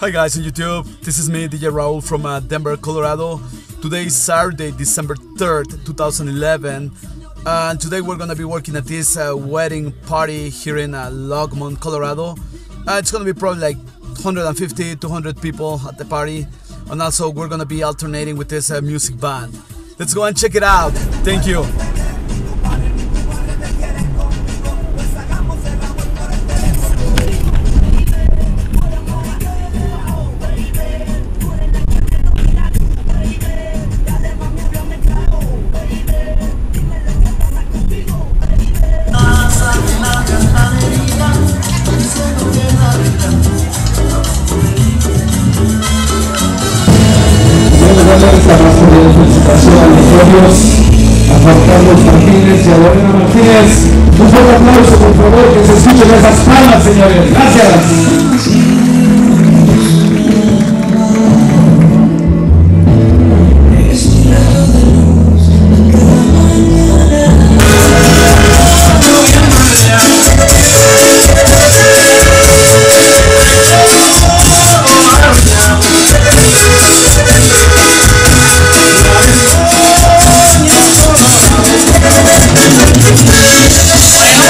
Hi guys on YouTube, this is me DJ Raul from uh, Denver, Colorado. Today is Saturday, December 3rd, 2011 and today we're gonna be working at this uh, wedding party here in uh, Longmont, Colorado. Uh, it's gonna be probably like 150, 200 people at the party and also we're gonna be alternating with this uh, music band. Let's go and check it out. Thank you. A Juan Carlos Martínez y a Lorena Martínez. Un fuerte aplauso, por favor, que se escuchen esas palmas, señores. Gracias.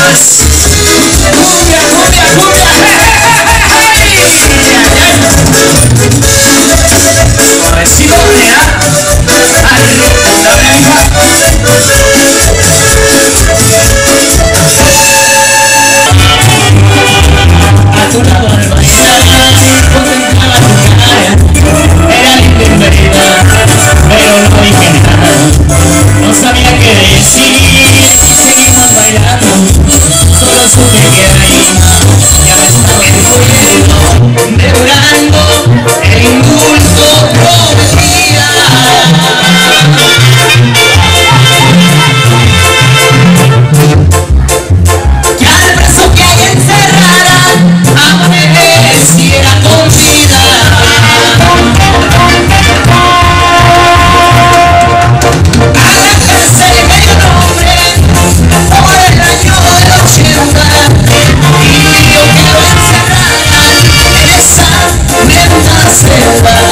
No dança, meu dança,